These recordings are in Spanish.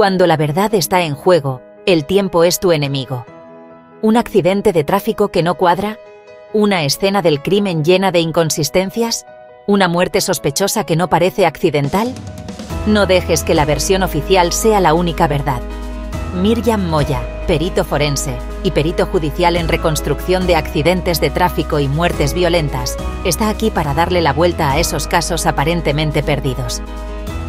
Cuando la verdad está en juego, el tiempo es tu enemigo. ¿Un accidente de tráfico que no cuadra? ¿Una escena del crimen llena de inconsistencias? ¿Una muerte sospechosa que no parece accidental? No dejes que la versión oficial sea la única verdad. Miriam Moya, perito forense y perito judicial en reconstrucción de accidentes de tráfico y muertes violentas, está aquí para darle la vuelta a esos casos aparentemente perdidos.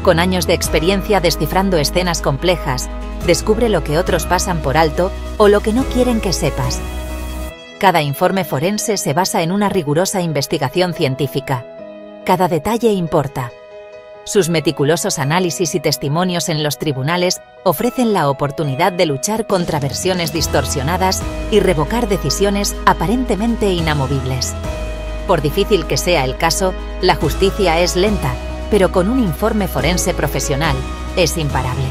Con años de experiencia descifrando escenas complejas, descubre lo que otros pasan por alto o lo que no quieren que sepas. Cada informe forense se basa en una rigurosa investigación científica. Cada detalle importa. Sus meticulosos análisis y testimonios en los tribunales ofrecen la oportunidad de luchar contra versiones distorsionadas y revocar decisiones aparentemente inamovibles. Por difícil que sea el caso, la justicia es lenta, pero con un informe forense profesional es imparable.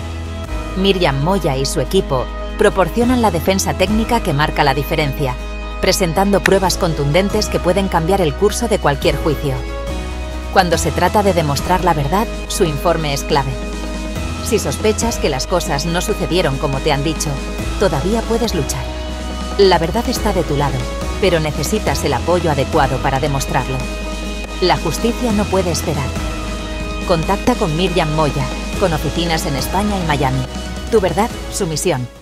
Miriam Moya y su equipo proporcionan la defensa técnica que marca la diferencia, presentando pruebas contundentes que pueden cambiar el curso de cualquier juicio. Cuando se trata de demostrar la verdad, su informe es clave. Si sospechas que las cosas no sucedieron como te han dicho, todavía puedes luchar. La verdad está de tu lado, pero necesitas el apoyo adecuado para demostrarlo. La justicia no puede esperar. Contacta con Miriam Moya, con oficinas en España y Miami. Tu verdad, su misión.